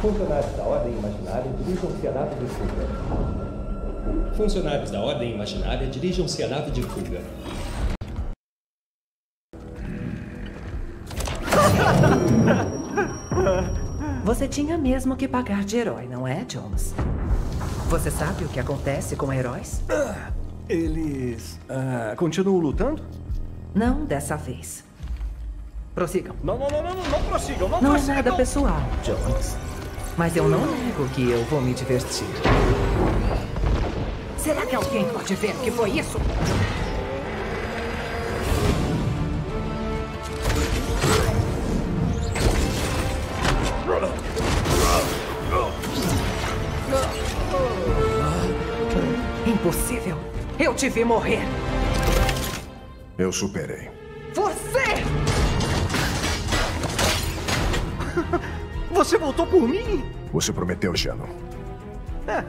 Funcionários da Ordem Imaginária dirijam-se à nave de fuga. Funcionários da Ordem Imaginária dirijam-se à nave de fuga. Você tinha mesmo que pagar de herói, não é, Jones? Você sabe o que acontece com heróis? Eles. Ah, continuam lutando? Não dessa vez. Prossigam. Não, não, não, não, não, prossigam, não, não é prossigam. Não é nada pessoal, Jones. Mas eu não nego que eu vou me divertir. Será que alguém pode ver o que foi isso? Impossível. Eu te vi morrer. Eu superei. Você voltou por mim? Você prometeu, Shannon. É.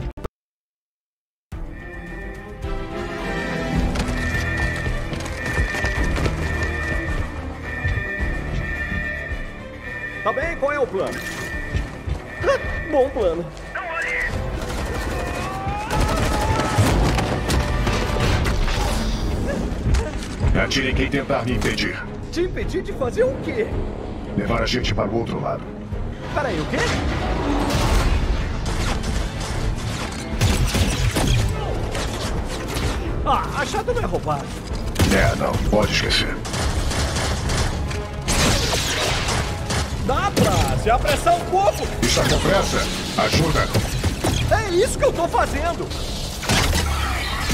Tá bem, qual é o plano? Bom plano. Atire em quem tentar me impedir. Te impedir de fazer o quê? Levar a gente para o outro lado. Peraí, o quê? Ah, achado não é roubado. É, não. Pode esquecer. Dá pra se apressar um pouco. Está com pressa? Ajuda. É isso que eu tô fazendo.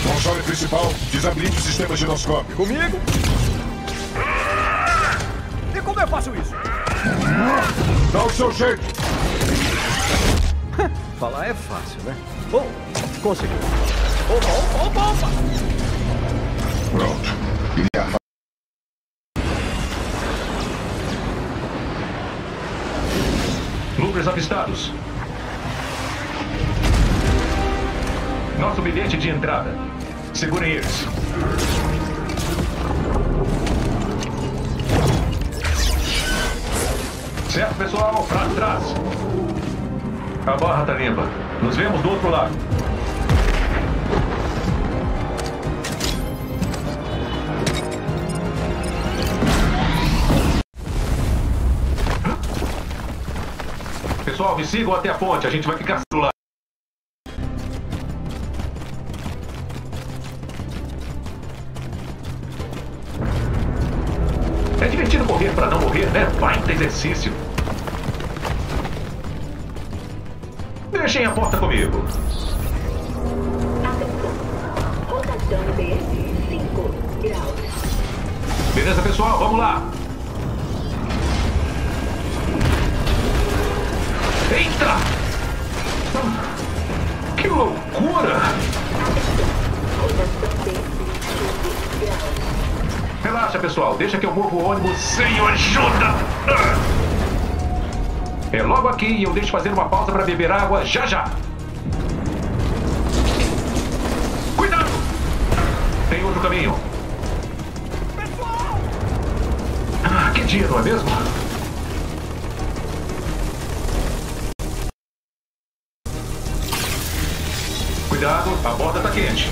Console principal, desabilite o sistema giroscópio. Comigo? E como eu faço isso? Dá o seu jeito. Falar é fácil, né? Bom, consegui. Opa, opa, opa, opa! Pronto. Lucas avistados. Nosso bilhete de entrada. Segurem eles. Certo, pessoal? Pra trás. A barra tá limpa. Nos vemos do outro lado. Pessoal, me sigam até a ponte. A gente vai ficar celular. É divertido correr para não morrer, né? Baita exercício. Deixem a porta comigo. Rotação de 5 graus. Beleza, pessoal? Vamos lá. Eita! Que loucura! Rotação de 5 graus. Relaxa, pessoal. Deixa que eu movo o ônibus sem ajuda. Ah! É logo aqui e eu deixo fazer uma pausa para beber água já já. Cuidado! Tem outro caminho. Ah, que dia, não é mesmo? Cuidado, a borda tá quente.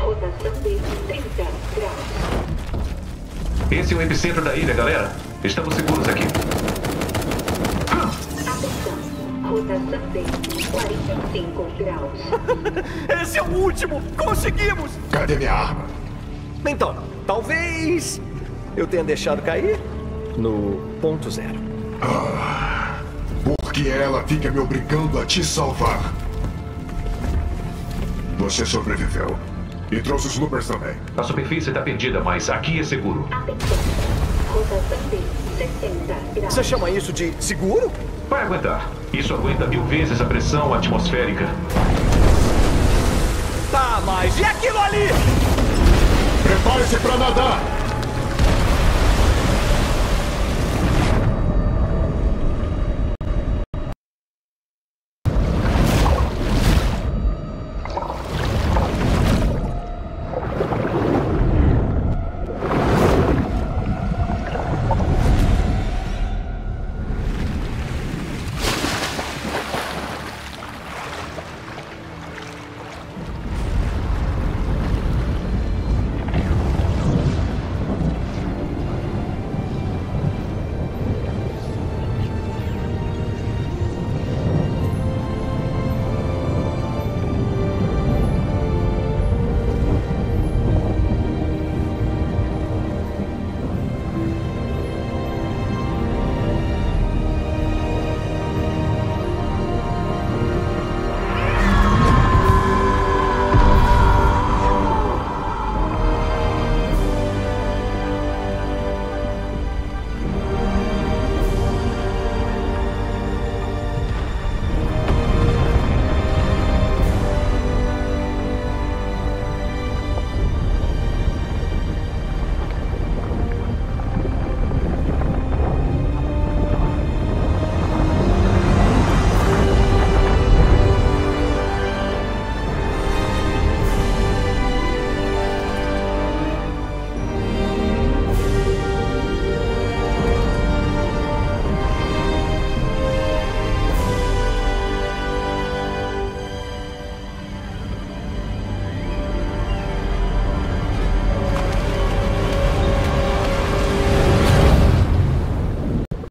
Rotação de 30 graus. Esse é o epicentro da ilha, galera. Estamos seguros aqui. Rotação de 45 graus. Esse é o último! Conseguimos! Cadê minha arma? Então, talvez eu tenha deixado cair no ponto zero. Porque ela fica me obrigando a te salvar. Você sobreviveu. E trouxe os loopers também. A superfície está perdida, mas aqui é seguro. Atenção. Rotação de 60 graus. Você chama isso de seguro? Vai aguentar. Isso aguenta mil vezes a pressão atmosférica. Tá, mas e aquilo ali? Prepare-se para nadar!